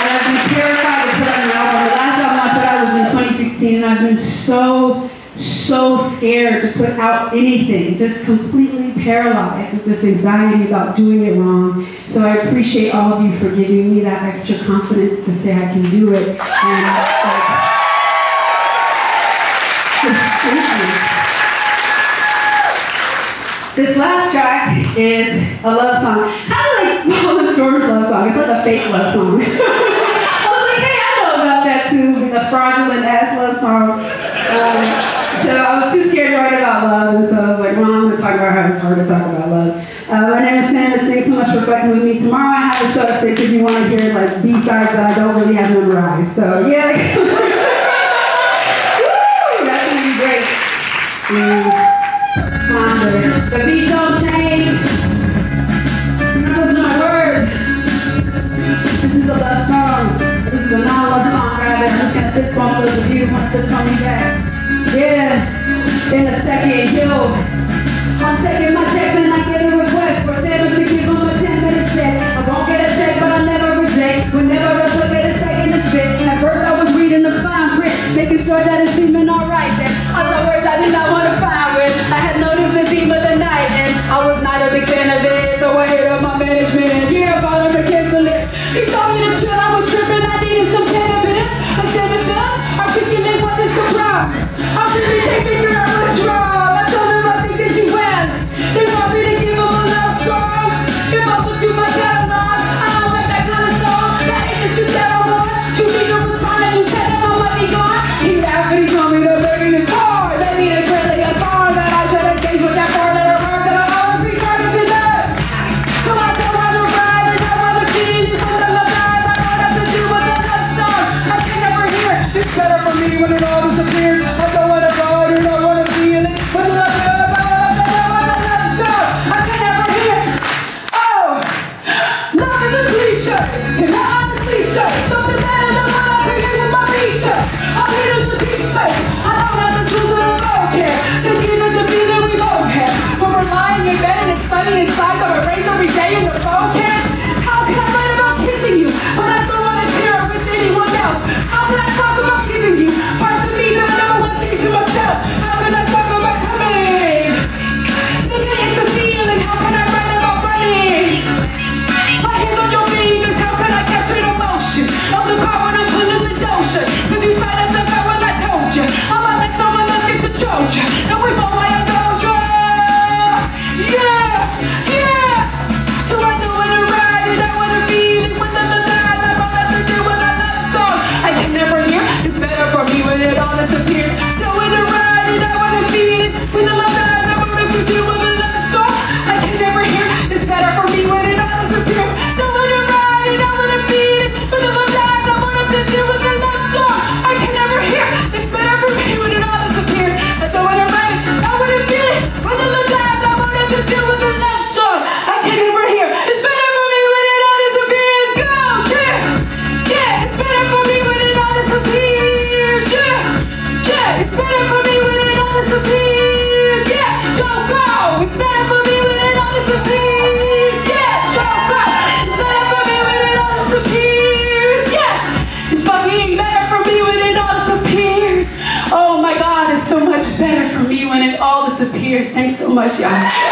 and I've been terrified to put out an album. The last album I put out was in 2016, and I've been so, so scared to put out anything, just completely paralyzed with this anxiety about doing it wrong. So I appreciate all of you for giving me that extra confidence to say I can do it. And, uh, This last track is a love song. Kind of like Paul and Storm's love song. It's like a fake love song. song. Um, so I was too scared to write about love, and so I was like, well, I'm going to talk about how it's hard to talk about love. Uh, my name is Sammus. Thanks so much for fucking with me. Tomorrow I have a show at 6 if you want to hear like B-sides that I don't really have memorized. So yeah. That's going to be great. Mm. I'm checking my checks and I get a request for Sanders to give them a 10 minute check. I won't get a check, but I never reject. Whenever I look at a check in the at first I was reading the fine print, making sure that it's seeming alright. set up for me when it all disappears. disappear. It's for me. Yeah. It's for me. Yeah, it's fucking better for me when it all disappears. Oh my God, it's so much better for me when it all disappears. Thanks so much, y'all.